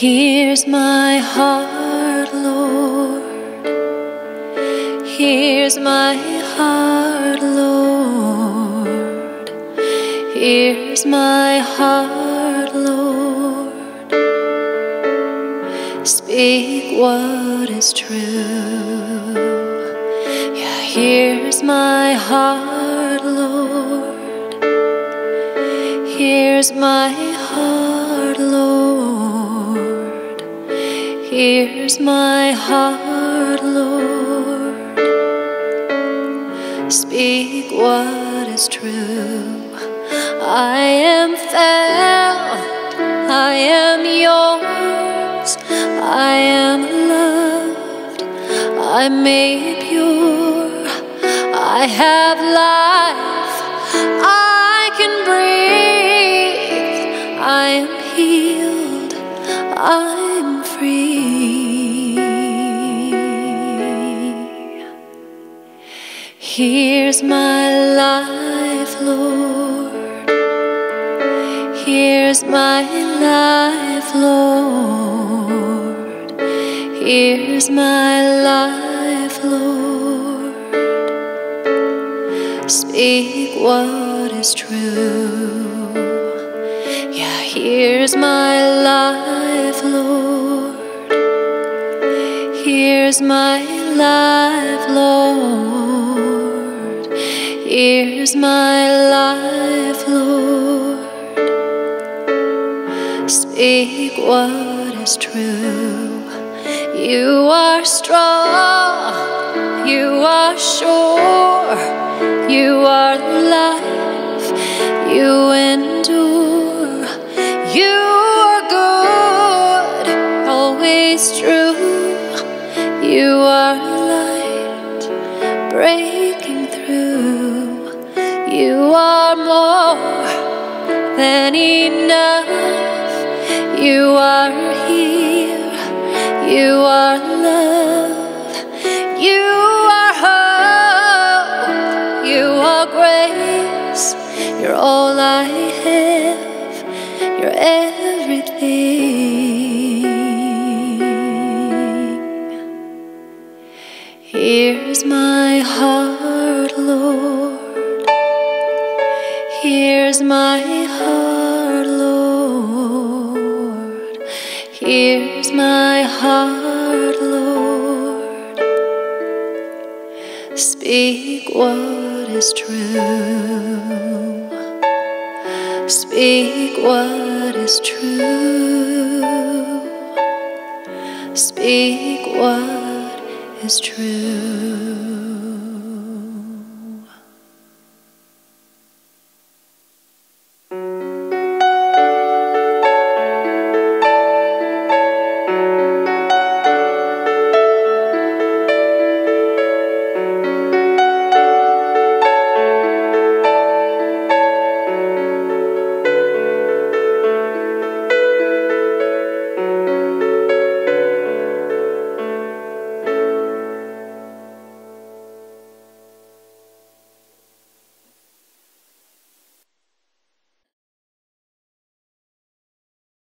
Here's my heart, Lord. Here's my heart, Lord. Here's my heart, Lord. Speak what is true. Yeah, here's my heart, Lord. Here's my heart, Lord. Here's my heart, Lord. Speak what is true. I am found, I am yours, I am loved, I'm made pure, I have life, I can breathe, I am healed, I'm Here's my life, Lord. Here's my life, Lord. Here's my life, Lord. Speak what is true. Yeah, here's my life, Lord. Here's my life, Lord. Here's my life, Lord. Speak what is true. You are strong, you are sure, you are life, you endure, you are good, always true. You are light breaking. You are more than enough. You are here. You are love. You are hope. You are grace. You're all I have. You're everything. Here's my heart, my heart, Lord. Here's my heart, Lord. Speak what is true. Speak what is true. Speak what is true.